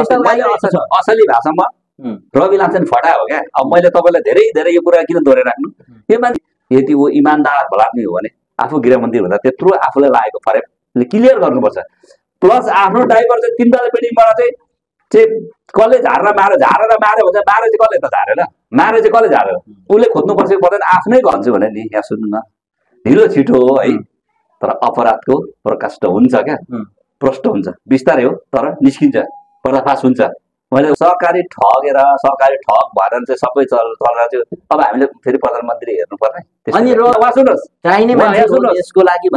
अस्ति, मैले। असली- भाषामा. रवि लामछाने फटा हो क्या? अब मैले तपाईँलाई धेरै धेरै यो कुरा किन दोहोऱ्याइराख्नु? यो मान्छे यदि ऊ इमान्दार भलात्मी हो भने आफू गृहमन्त्री हुँदा त्यत्रो आफूलाई लागेको फरक। क्लियर गर्नुपर्छ। प्लस आफ्नो ड्राइभर चाहिँ तिन तले बिल्डिङबाट चाहिँ चाहिँ कसले झारेर मारे झारेर भने चाहिँ मारे चाहिँ कसले त झारेर मारे चाहिँ कसले झारेर उसले खोज्नुपर्छ कि पर्दैन? आफ्नै भन्छु भने नि यहाँ सुन्नु न। ढिलो छिटो हो है। तर अपराधको प्रकाष्ट हुन्छ क्या. प्रष्ट हुन्छ। बिस्तारै हो तर निस्किन्छ। पर्दाफास हुन्छ। मैले सरकारी ठगेर सरकारी ठग भएर चाहिँ सबै चल चलेर चाहिँ अब हामीले फेरि प्रधानमन्त्री हेर्नु पर्ने त्यसो अनि रो- उहाँ सुन्नुहोस्। चाहिने। यसको लागि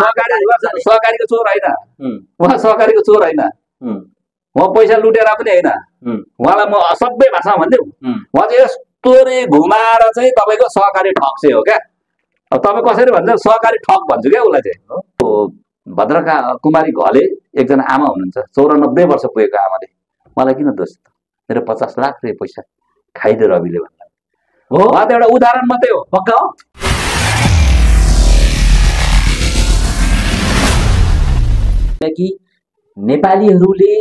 सहकारी। सहकारीको चोर होइन। उहाँ सहकारीको चोर होइन। उहाँ पैसा लुटेर पनि होइन। उहाँलाई म सबै भाषामा भनिदिउँ। उहाँ चाहिँ यस्तो रे घुमाएर चाहिँ तपाईँको सहकारी ठग चाहिँ हो क्या। अब तपाईँ कसरी भन्छ सहकारी ठग भन्छु क्या उसलाई चाहिँ। भद्रका कुमारी घले एकजना आमा हुनुहुन्छ चौरानब्बे वर्ष पुगेको आमाले मलाई किन दोष त मेरो पचास लाख रुपियाँ पैसा खाइदियो रविले भन्दा। हो? उहाँ त एउटा उदाहरण मात्रै हो पक्का हो? कि नेपालीहरूले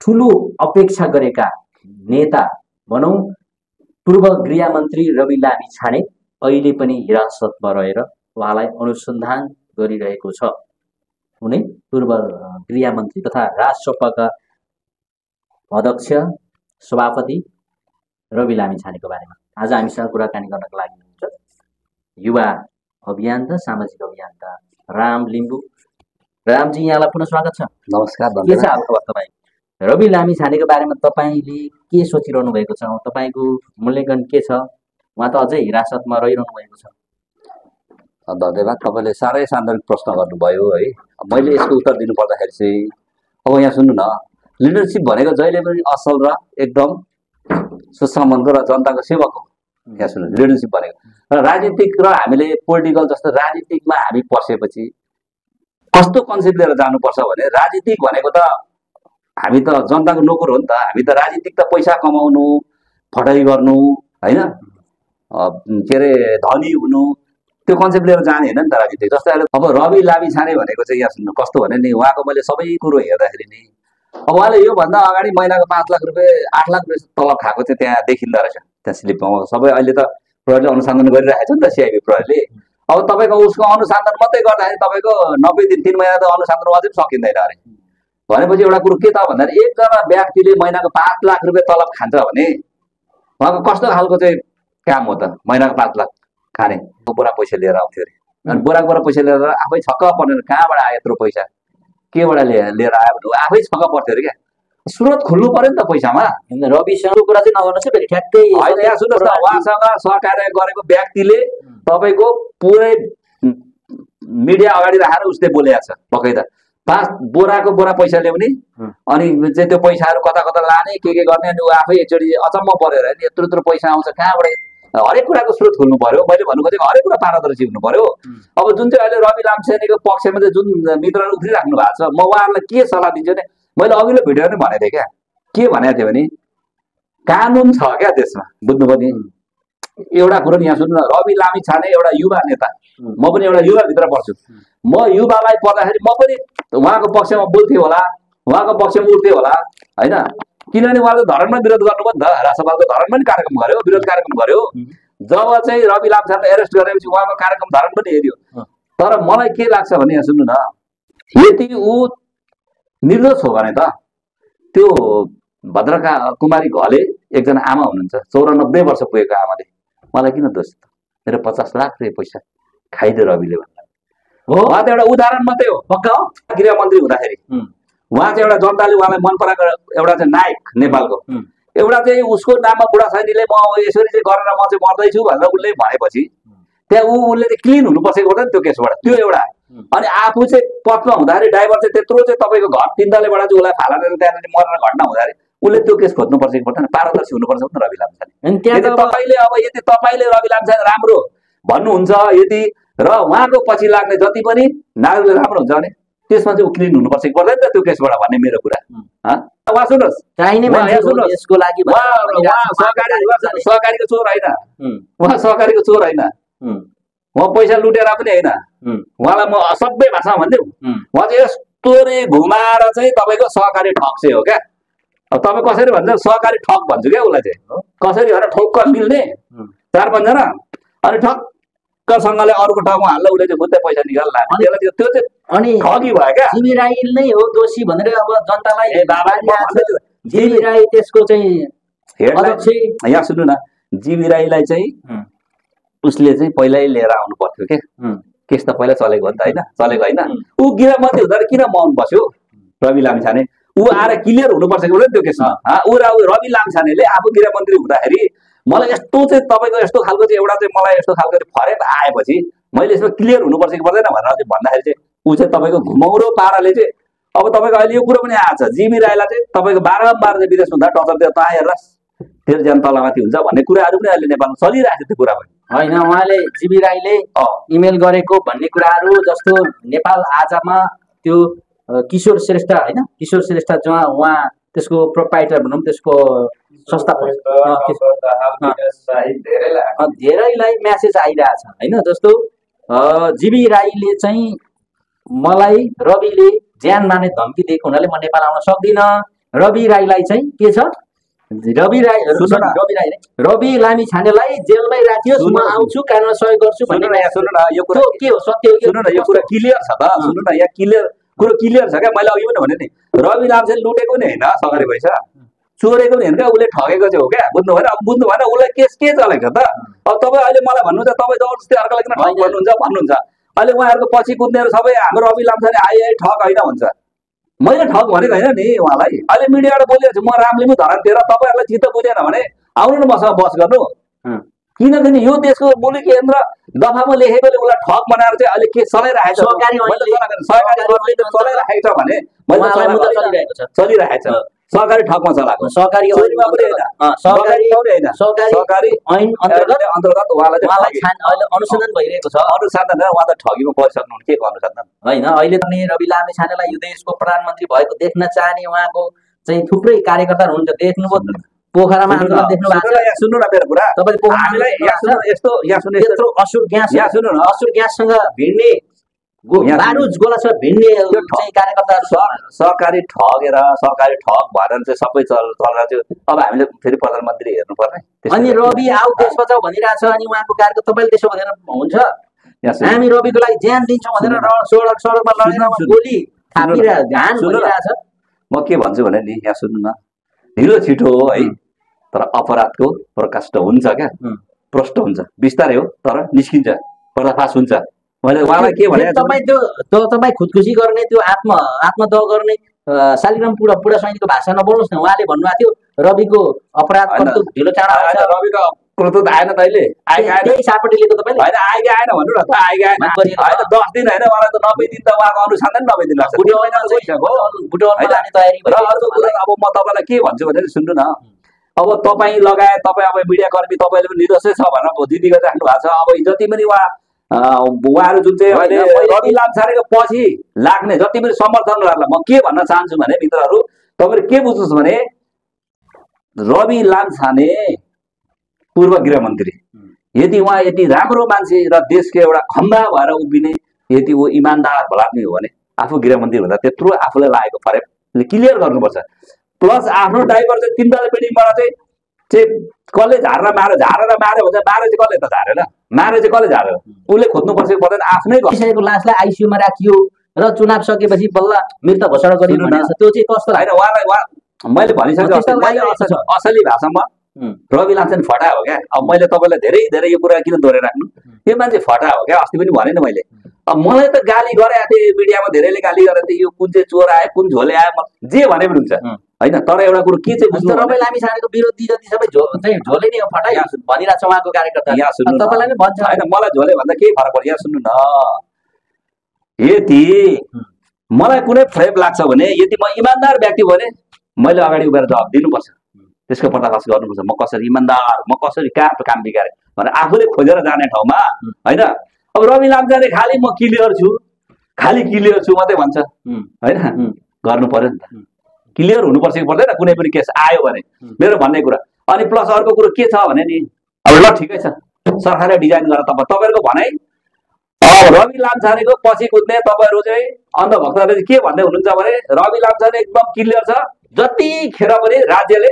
ठुलो अपेक्षा गरेका नेता भनौँ पूर्व गृहमन्त्री रवि लामी छाने अहिले पनि हिरासतमा रहेर उहाँलाई अनुसन्धान गरिरहेको छ। उनी पूर्व गृहमन्त्री तथा राजसभाका अध्यक्ष सभापति रवि लामी छानेको बारेमा। आज हामीसँग कुराकानी गर्नको लागि हुनुहुन्छ युवा अभियन्ता सामाजिक अभियन्ता राम लिम्बू। रामजी यहाँलाई पुनः स्वागत छ। नमस्कार के छ हालखबर तपाईँ? रवि लामी छानेको बारेमा तपाईँले के सोचिरहनु भएको छ? तपाईँको मूल्याङ्कन के छ? उहाँ त अझै हिरासतमा रहिरहनु भएको छ। धन्यवाद तपाईँले साह्रै सान्दर्भिक प्रश्न गर्नुभयो है। मैले यसको उत्तर दिनु पर्दाखेरि चाहिँ अब यहाँ सुन्नु न लिडरसिप भनेको जहिले पनि असल र एकदम सुसम्बन्ध र जनताको सेवक हो। यहाँ सुन्नु लिडरसिप भनेको। र राजनीतिक र हामीले पोलिटिकल जस्तो राजनीतिकमा हामी पसेपछि कस्तो कन्सेप्ट लिएर जानुपर्छ भने राजनीतिक भनेको त हामी त जनताको नोकर हो नि त। हामी त राजनीतिक त पैसा कमाउनु फटाइ गर्नु होइन? के अरे धनी हुनु त्यो कन्सेप्ट लिएर जाने होइन नि त राजनीतिक जस्तै अहिले अब रवि लामी छाने भनेको चाहिँ यहाँ सुन्नु कस्तो भने नि उहाँको मैले सबै कुरो हेर्दाखेरि नि अब उहाँले योभन्दा अगाडि महिनाको पाँच लाख रुपियाँ आठ लाख रुपियाँ तलब खाएको चाहिँ त्यहाँ देखिँदो रहेछ त्यहाँ स्लिपमा सबै अहिले त प्रहरीले अनुसन्धान गरिरहेको छ नि त सिआइबी प्रहरीले। अब तपाईँको उसको अनुसन्धान मात्रै गर्दाखेरि तपाईँको नब्बे दिन तिन महिना त अनुसन्धान अझै सकिँदैन अरे। भनेपछि एउटा कुरो के त भन्दाखेरि एकजना व्यक्तिले महिनाको पाँच लाख रुपियाँ तलब खान्छ भने उहाँको कस्तो खालको चाहिँ काम हो त महिनाको पाँच लाख? खाने। बोरा पैसा लिएर आउँथ्यो अरे। अनि बोरा बोरा पैसा लिएर आफै छक्क पर्ने कहाँबाट आयो यत्रो पैसा? केबाट लिएर लिएर आयो भने आफै छक्क पर्थ्यो अरे क्या। स्रोत खुल्नु पर्यो नि त पैसामा। होइन, रविसँगको कुरा चाहिँ नगर्नुहोस् है फेरि ठ्याक्कै होइन यहाँ सुन्नुहोस् न उहाँसँग सहकार्य गरेको व्यक्तिले तपाईँको पुरै मिडिया अगाडि राखेर उसले बोलेको छ पक्कै त पाँच बोराको बोरा पैसा ल्याउने। अनि चाहिँ त्यो पैसाहरू कता कता लाने के के गर्ने अनि ऊ आफै एकचोटि अचम्म परेर नि यत्रो यत्रो पैसा आउँछ कहाँबाट हरेक कुराको स्रोत खोल्नु पर्यो मैले भन्नु खोजेको हरेक कुरा पारदर्शी हुनु पर्यो अब जुन चाहिँ अहिले रवि लामसेनीको पक्षमा चाहिँ जुन मित्रहरू उफ्रिराख्नु भएको छ म उहाँहरूलाई के सल्लाह दिन्छु भने मैले अघिल्लो भिडियो पनि भनेको थिएँ क्या के भनेको थिएँ भने कानुन छ क्या देशमा बुझ्नु पनि एउटा कुरो नि यहाँ सुन्नु न रवि लामी छाने एउटा युवा नेता म पनि एउटा युवाभित्र पर्छु म युवालाई पर्दाखेरि म पनि उहाँको पक्षमा बोल्थेँ होला उहाँको पक्षमा उठ्थेँ होला होइन किनभने उहाँले धर्ममा विरोध गर्नुभयो नि त राष्ट्रपालको पनि कार्यक्रम गर्यो विरोध कार्यक्रम गर्यो। जब चाहिँ रवि लामछाने एरेस्ट गरेपछि उहाँको कार्यक्रम धर्म पनि हेऱ्यो। तर मलाई के लाग्छ भने यहाँ सुन्नु न यदि ऊ निर्दोष हो भने त त्यो भद्रका कुमारी घले एकजना आमा हुनुहुन्छ चौरानब्बे वर्ष पुगेको आमाले मलाई किन दोष त? मेरो पचास लाख रुपियाँ पैसा खाइदियो रविले भन्दा। हो। उहाँ त एउटा उदाहरण मात्रै हो। पक्का हो? गृहमन्त्री हुँदाखेरि। उहाँ चाहिँ एउटा जनताले उहाँलाई मन पराएको एउटा चाहिँ नायक नेपालको। एउटा चाहिँ उसको नाममा बुढा सैनीले म यसरी चाहिँ गरेर म चाहिँ मर्दैछु भनेर उसले भनेपछि त्यहाँ ऊ उसले चाहिँ क्लिन हुनुपर्छ कि पर्दैन त्यो केसबाट। त्यो एउटा. अनि आफू चाहिँ पथमा हुँदाखेरि ड्राइभर चाहिँ त्यत्रो चाहिँ तपाईँको घर तिन तलेबाट चाहिँ उसलाई फालेर त्यहाँनिर मरेर घटना हुँदाखेरि उसले त्यो केस खोज्नुपर्छ कि पर्दैन पारदर्शी हुनुपर्छ नि रवि लामछाने। तपाईँले अब यदि तपाईँले रवि लामछाने राम्रो भन्नुहुन्छ यदि र उहाँको पछि लाग्ने जति पनि नागरिकले राम्रो हुन्छ भने त्यसमा चाहिँ ऊ क्लिन हुनुपर्छ कि पर्दैन त त्यो केसबाट भन्ने मेरो कुरा? उहाँ सुन्नुहोस्। सहकारीको चोर होइन। उहाँ सहकारीको चोर होइन। उहाँ पैसा लुटेर पनि होइन। उहाँलाई म सबै भाषामा भनिदिउँ। उहाँ चाहिँ यस्तो रे घुमाएर चाहिँ तपाईँको सहकारी ठग चाहिँ हो क्या। अब तपाईँ कसरी भन्छ? सहकारी ठग भन्छु क्या उसलाई चाहिँ। कसरी भनेर ठोक्क मिल्ने। चार पाँचजना। अनि ठक्कसँगले अर्को ठाउँमा हाल्दा उसले चाहिँ बुझ्दै पैसा निकाल्ला। त्यसलाई त्यो चाहिँ अनि ठगी भयो क्या। जिबी राई नै हो दोषी भनेर अब जनतालाई। जिबी राई त्यसको चाहिँ यहाँ सुन्नु न जिबी राईलाई चाहिँ। उसले चाहिँ पहिल्यै लिएर आउनु पर्थ्यो क्या। केस त पहिला चलेको हो नि त होइन? चलेको होइन। ऊ गिरामती हुँदा किन मौन बस्यो? रवि लामिछाने। ऊ आएर क्लियर हुनुपर्छ कि हुँदैन त्यो केसमा? ऊ र रवि लामिछानेले आफू गृहमन्त्री हुँदाखेरि मलाई यस्तो चाहिँ तपाईँको यस्तो खालको चाहिँ एउटा चाहिँ मलाई यस्तो खालको चाहिँ फरेक आएपछि मैले यसमा क्लियर हुनुपर्छ कि पर्दैन भनेर चाहिँ भन्दाखेरि चाहिँ ऊ चाहिँ तपाईँको घुमाउरो पाराले चाहिँ अब तपाईँको अहिले यो कुरो पनि आएको छ। जिबी राईलाई चाहिँ तपाईँको बारम्बार चाहिँ विदेश हुँदा टचर दिएर त हेर तेरो ज्यान तलमाथि हुन्छ भन्ने कुराहरू पनि अहिले नेपालमा चलिरहेको छ त्यो कुरा पनि। होइन उहाँले जिबी राईले इमेल गरेको भन्ने कुराहरू जस्तो नेपाल आजमा त्यो किशोर श्रेष्ठ होइन? किशोर श्रेष्ठ जहाँ उहाँ त्यसको प्रोपाइटर भनौँ त्यसको संस्था अ, त्यस- अ, धेरैलाई म्यासेज आइरहेछ होइन? जस्तो जिबी राईले चाहिँ मलाई रविले ज्यान माने धम्की दिएको हुनाले म नेपाल आउन सक्दिनँ। रवि राईलाई चाहिँ के छ? रवि राई। रवि राई। रवि लामी छानेलाई जेलमै राखियोस् सुन्नु म। आउँछु कानुन सहयोग गर्छु भन्ने यो कुरा के हो? सत्य सुन्नु न यो कुरा क्लियर छ त सुन्नु न यहाँ क्लियर कुरो क्लियर छ क्या? मैले अघि पनि भने नि रवि लामसेन लुटेको नि होइन? सरकारी पैसा चोरेको नि होइन क्या? उसले ठगेको चाहिँ हो क्या? बुझ्नु भएन? अब बुझ्नु भएन उसलाई केस के चलेको छ त? अब तपाईँ अहिले मलाई भन्नुहुन्छ तपाईँ जबरजस्ती अर्कोलाई किन ठग। भन्नुहुन्छ भन्नुहुन्छ। अहिले उहाँहरूको पछि कुद्नेहरू सबै हाम्रो रवि लामसाने आइ आइ ठग होइन भन्छ। मैले ठग भनेको होइन नि उहाँलाई। अहिले मिडियाबाट बोलिरहेको छु म रामलिम्बू धरान तेह्र तपाईँहरूलाई चित्त बुझेन भने आउनु न मसँग बस गर्नु। किनभने यो देशको मुलुक केन्द्र दफामा लेखेकोले उसलाई ठग बनाएर चाहिँ अहिले के चलाइरहेको छ? भने चलिरहेको छ। सहकारी ठगमा चलाएको। सहकारी सहकारी ऐन अन्तर्गत अन्तर्गत उहाँलाई अनुसन्धान भइरहेको छ। अनुसन्धान उहाँ त ठगीमा परिसक्नु के अनुसन्धान होइन अहिले पनि रवि लामे छानेलाई यो देशको प्रधानमन्त्री भएको देख्न चाहने उहाँको चाहिँ थुप्रै कार्यकर्ताहरू हुन्छ देख्नुभयो पोखरामा आन्दोलन देख्नु भएको यहाँ सुन्नु न मेरो कुरा। छ तपाईँले छ? यस्तो यहाँ सुन्नु त्यत्रो असुर ग्यास यहाँ सुन्नु न। असुर ग्याससँग भिड्ने। बारुद गोलासँग भिड्ने कार्यकर्ताहरू छ। सर- सरकारी ठगेर सरकारी ठग भएर चाहिँ सबै चल चलिरहेको थियो अब हामीले फेरि प्रधानमन्त्री हेर्नु पर्ने अनि रवि आऊ देश बचाऊ भनिरहेछ अनि उहाँको कार्यकर्ता तपाईँले त्यसो भनेर हुन्छ। हामी रविको लागि ज्यान दिन्छौँ भनेर सडक सडकमा लडेर। गोली थापिरहेको घान। भनिरहेछ। म के भन्छु भने नि यहाँ सुन्नु न। ढिलो छिटो हो है। तर अपराधको प्रकाष्ठ हुन्छ क्या। प्रष्ट हुन्छ। बिस्तारै हो तर निस्किन्छ। पर्दाफास हुन्छ। मैले उहाँलाई के भने तपाईँ त्यो तपाईँ खुदकुसी गर्ने त्यो आत्म आत्मदह गर्ने शालिग्राम पुरा पुरा सैनिकको भाषा नबोल्नुहोस् न। उहाँले भन्नुभएको थियो रविको अपराध ढिलो चाँडो रविको क्रोध त आएन त अहिले आएको आएन? त्यही सापट्टि लिएको तपाईँले। होइन आएकै आएन भन्नु न त आएकै आएन। होइन दस दिन होइन मलाई त नब्बे दिन त उहाँको अनुसन्धान नब्बे दिन लाग्छ त र अर्को कुरा अब म तपाईँलाई के भन्छु भने सुन्नु न। अब तपाईँ लगायत तपाईँ अब मिडियाकर्मी तपाईँले पनि निर्दोषै छ भनेर जिद्दी गरिराख्नु भएको छ। अब जति पनि उहाँ उहाँहरू जुन चाहिँ अहिले रवि लामछानेको पछि लाग्ने जति पनि समर्थनहरूलाई म के भन्न चाहन्छु भने मित्रहरू तपाईँले के बुझ्नुहोस् भने रवि लामछाने पूर्व गृहमन्त्री यदि उहाँ यति राम्रो मान्छे र देशको एउटा खम्बा भएर उभिने यदि ऊ इमान्दार भलाद्मी हो भने आफू गृहमन्त्री हुँदा त्यत्रो आफूलाई लागेको फरक क्लियर गर्नुपर्छ। प्लस आफ्नो ड्राइभर चाहिँ तिन तले बिल्डिङबाट चाहिँ चाहिँ कसले झारेर माऱ्यो झारेर माऱ्यो भने चाहिँ माऱ्यो चाहिँ कसले त झारेन? माऱ्यो चाहिँ कसले झारेर उसले खोज्नुपर्छ कि पर्दैन आफ्नै घर। भइसकेको लासलाई आइसियुमा राखियो र चुनाव सकेपछि बल्ल मृत घोषणा गरियो त्यो चाहिँ कस्तो होइन उहाँलाई उहाँ मैले लागिरहेको असली- भाषामा। रवि लामछाने फटा हो क्या? अब मैले तपाईँलाई धेरै धेरै यो कुरा किन दोहोऱ्याइराख्नु यो मान्छे फटा हो क्या? अस्ति पनि भने नि मैले। अब मलाई त गाली गरेको थिएँ मिडियामा धेरैले गाली गरेको थिएँ यो कुन चाहिँ चोर आयो कुन झोले आयो जे भने पनि हुन्छ। होइन तर एउटा कुरो के चाहिँ बुझ्नु रवि लामी छानेको विरोधी जति सबै झो चाहिँ झोले नै हो फटाइ यहाँ सुन्नु। भनिरहेको छ उहाँको कार्यकर्ता। यहाँ सुन्नु। तपाईँलाई नै। भन्छ। होइन मलाई झोले भन्दा केही फरक पर्छ यहाँ सुन्नु न। यदि मलाई कुनै फ्रेम लाग्छ भने यदि म इमान्दार व्यक्ति भने मैले अगाडि उभिएर जवाब दिनुपर्छ। त्यसको पर्दाफास गर्नुपर्छ। म कसरी इमान्दार? म कसरी कहाँ काम बिगारेँ भनेर आफूले खोजेर जाने ठाउँमा होइन? अब रवि लामजाने खालि म क्लियर छु खालि क्लियर छु मात्रै भन्छ। होइन। गर्नु पर्यो नि त। क्लियर हुनुपर्छ कि पर्दैन? कुनै पनि केस आयो भने। मेरो भन्ने कुरा। अनि प्लस अर्को कुरो के छ भने नि अब ल ठिकै छ। सरकारले डिजाइन गरेर तपाईँ तपाईँहरूको भनाइ अब रवि लामछानेको पछि कुद्ने तपाईँहरू चाहिँ अन्धभक्तहरूले के भन्दै हुनुहुन्छ भने रवि लामछाने एकदम क्लियर छ। जतिखेर पनि राज्यले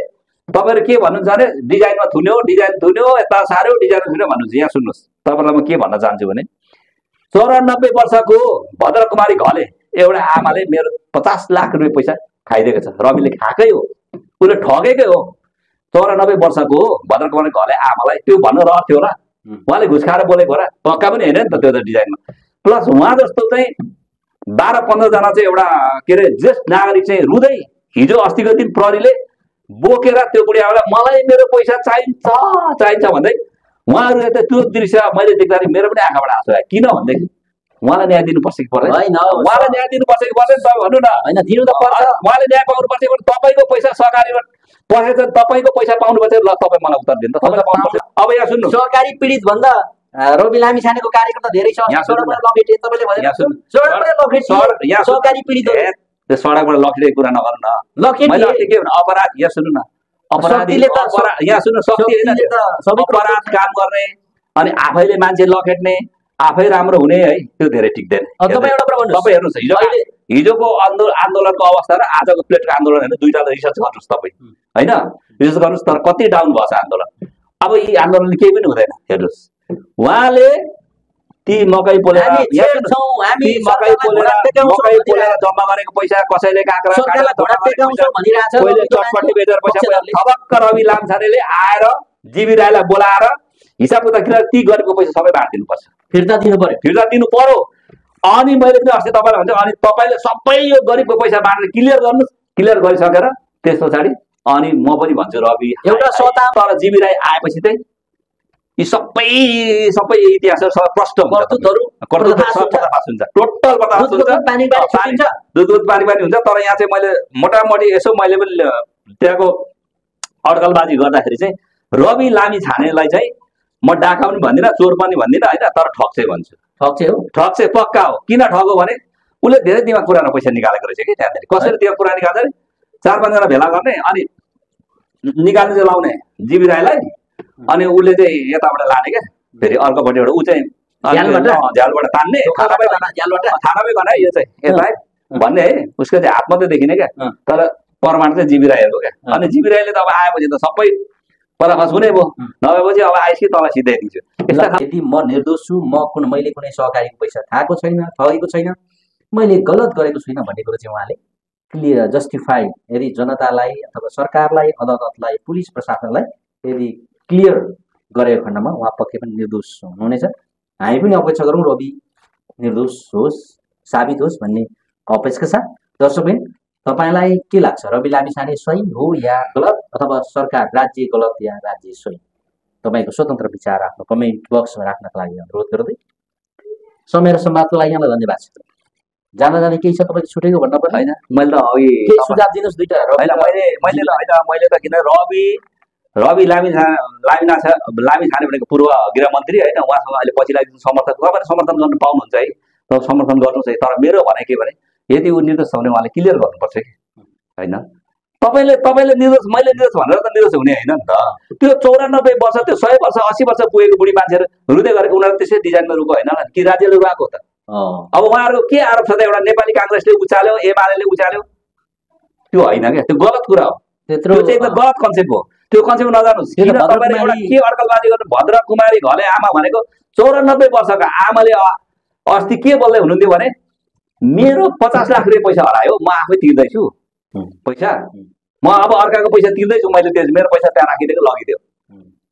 तपाईँहरू के भन्नुहुन्छ भने डिजाइनमा थुन्यो डिजाइन थुन्यो यता सार्यो डिजाइन थुन्यो भन्नुहुन्छ यहाँ सुन्नुहोस्। तपाईँलाई म के भन्न चाहन्छु भने चौरानब्बे वर्षको भद्रकुमारी घले एउटा आमाले मेरो पचास लाख रुपियाँ पैसा खाइदिएको छ। रविले खाएकै हो। उसले ठगेकै हो। चौरानब्बे वर्षको भद्रकुमारी घले आमालाई त्यो भन्नु रहर थियो होला। उहाँले घुस खाएर बोलेको होला। पक्का पनि होइन नि त त्यो त डिजाइनमा। प्लस उहाँ जस्तो चाहिँ बाह्र पन्ध्रजना चाहिँ एउटा के अरे ज्येष्ठ नागरिक चाहिँ रुँदै हिजो अस्तिको दिन प्रहरीले बोकेर त्यो बुढियालाई मलाई मेरो पैसा चाहिन्छ चाहिन्छ भन्दै उहाँहरू त त्यो दृश्य मैले देख्दाखेरि मेरो पनि आँखाबाट आँसु आयो। किन भनेदेखि उहाँलाई न्याय दिनुपर्छ कि पर्दैन होइन उहाँलाई न्याय दिनुपर्छ कि पर्दैन तपाईँ भन्नु न। होइन दिनु त पर्छ। उहाँले न्याय पाउनुपर्छ कि? तपाईँको पैसा सहकारीमा पसेको छ तपाईँको पैसा पाउनुपर्छ ल तपाईँ मलाई उत्तर दिनु त। तपाईँलाई पाउनुपर्छ अब यहाँ सुन्नु। सहकारी पीडित भन्दा रवि लामी छानेको कार्यकर्ता धेरै छ। त्यो सडकबाट लखेटेको कुरा नगर्नु न। मैले अस्ति के भने अपराध यहाँ सुन्नु न। अपराधी शक्तिले त- यहाँ सुन्नु शक्ति होइन सबै अपराध काम गर्ने अनि आफैले मान्छे लखेट्ने आफै राम्रो हुने है त्यो धेरै टिक्दैन। तपाईँ हेर्नुहोस्। हिजो हिजोको आन्दोलन आन्दोलनको अवस्था र आजको प्लेटको आन्दोलन होइन दुइटा त रिसर्च गर्नुहोस् तपाईँ। होइन? रिसर्च गर्नुहोस् तर कति डाउन भएको छ आन्दोलन? अब यी आन्दोलनले केही पनि हुँदैन। हेर्नुहोस्। उहाँले ती मकै पोलेर हामी मकै पोलेर मकै पोलेर जम्मा गरेको पैसा कसैले काँक्रा कोहीले बेचेर पैसा। थपक्क रवि लामछानेले आएर जिबी राईलाई बोलाएर हिसाब किताब ती गरेको पैसा सबै बाँडिदिनुपर्छ फिर्ता दिनु पर्यो। फिर्ता दिनु पर्यो। अनि मैले पनि अस्ति तपाईँलाई भन्छ अनि तपाईँले सबै यो गरिबको पैसा बाँडेर क्लियर गर्नुहोस्। क्लियर गरिसकेर त्यस पछाडि अनि म पनि भन्छु रवि एउटा तर जिबी राई आएपछि चाहिँ यी सबै सबै इतिहासहरू सबै प्रष्ट टोटल दुध पानी पानी हुन्छ तर यहाँ चाहिँ मैले मोटामोटी यसो मैले पनि त्यहाँको अड्कलबाजी गर्दाखेरि चाहिँ रवि लामी छानेलाई चाहिँ म डाका पनि भन्दिनँ चोर पनि भन्दिनँ होइन तर चाहिँ भन्छु चाहिँ हो चाहिँ पक्का हो किन ठग हो भने उसले धेरै दिमाग पुरानो पैसा निकालेको रहेछ कि त्यहाँदेखि कसरी त्यो कुरा निकाल्छ अरे चार पाँचजना भेला गर्ने अनि निकाल्नु चाहिँ लाउने जिबी राईलाई अनि उसले चाहिँ यताबाट लाने क्या। फेरि अर्कोपट्टिबाट ऊ चाहिँ झ्यालबाट? तान्ने। थानामै है यो चाहिँ। यसलाई भन्ने है। उसको चाहिँ हात मात्रै देखिने क्या। तर प्रमाण चाहिँ जिबी राईहरूको क्या। अनि जिबी राईले त अब आएपछि त सबै पर्दाफास हुने भयो। नभएपछि अब आएपछि तँलाई सिधाइदिन्छु यस्ता यदि म निर्दोष छु म कुन मैले कुनै सहकारीको पैसा खाएको छैन ठगेको छैन मैले गलत गरेको छुइनँ भन्ने कुरो चाहिँ उहाँले क्लियर जस्टिफाई यदि जनतालाई अथवा सरकारलाई अदालतलाई पुलिस प्रशासनलाई यदि क्लियर गरेको खण्डमा उहाँ पक्कै पनि निर्दोष हुनुहुनेछ हामी पनि अपेक्षा गरौँ रवि निर्दोष होस् साबित होस् भन्ने अपेक्षा छ दर्शकबिन तपाईँलाई के लाग्छ? रवि लामिछाने सही हो या गलत? अथवा सरकार राज्य गलत या राज्य सही? तपाईँको स्वतन्त्र विचार आफ्नो कमेन्ट बक्समा राख्नको लागि अनुरोध गर्दै समय र संवादको लागि यहाँलाई धन्यवाद छ। जाँदा जाँदै केही छ तपाईँले छुटेको भन्नु पर्ने होइन मैले त अघि सुझाव दिनुहोस् दुइटा मैले मैले त होइन मैले त किन रवि रवि लामी छा लामी नाछा लामी छाने भनेको पूर्व गृहमन्त्री होइन उहाँसँग अहिले पछि लागि समर्थन तपाईँले समर्थन गर्न पाउनुहुन्छ है समर्थन गर्नुहोस् है तर मेरो भनाइ के भने यदि ऊ निर्दोष छ भने उहाँले क्लियर गर्नुपर्छ कि? होइन? तपाईँले तपाईँले निर्दोष मैले निर्दोष भनेर त निर्दोष हुने होइन नि त। त्यो चौरानब्बे वर्ष त्यो सय वर्ष अस्सी वर्ष पुगेको बुढी मान्छेहरू रुँदै गरेको उनीहरू त्यसै डिजाइनमा रुको होइन कि राज्यले रुवाएको त? अब उहाँहरूको के आरोप छ त? एउटा नेपाली काङ्ग्रेसले उचाल्यो एमाले उचाल्यो? त्यो होइन क्या त्यो गलत कुरा हो। त्यो चाहिँ एकदम गलत कन्सेप्ट हो। त्यो कन्सेप्ट नजानुहोस्। त्यो किन तपाईँले एउटा के अड्कलबाजी गर्नु? भद्र कुमारी घले आमा भनेको चौरानब्बे वर्षका आमाले अस्ति के बोल्दै हुनुहुन्थ्यो भने मेरो पचास लाख रुपियाँ पैसा हरायो म आफै तिर्दैछु। पैसा? म अब अर्काको पैसा तिर्दैछु मैले त्यस मेरो पैसा त्यहाँ राखिदिएको लगिदियो।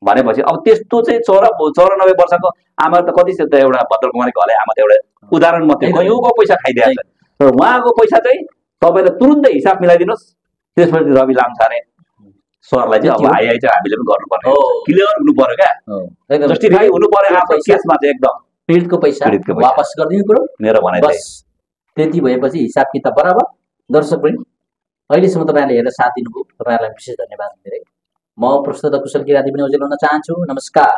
भनेपछि अब त्यस्तो चाहिँ चौरा चौरानब्बे वर्षको आमा त कति छ त एउटा भद्र कुमारी घले आमा त एउटा उदाहरण मात्रै। कैयौँको पैसा खाइदिएको छ। उहाँको पैसा चाहिँ तपाईँले तुरुन्तै हिसाब मिलाइदिनुहोस्। त्यसपछि रवि लामछाने सरलाई चाहिँ अब। आइआई चाहिँ हामीले पनि गर्नुपर्ने। क्लियर हुनु पर्यो क्या? जस्टिफाई हुनु पर्यो आफ्नो केसमा चाहिँ एकदम। पीडितको पैसा। वापस गरिदिनु कुरो। मेरो भनाइ बस त्यति भएपछि हिसाब किताब बराबर। दर्शक पनि अहिलेसम्म तपाईँहरूले हेरेर साथ दिनुभयो। तपाईँहरूलाई विशेष धन्यवाद धेरै। म प्रस्तुत कुशल किराती पनि ओजेल हुन चाहन्छु। नमस्कार।